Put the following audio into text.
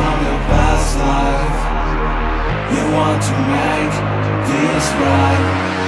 from your past life. You want to make this right.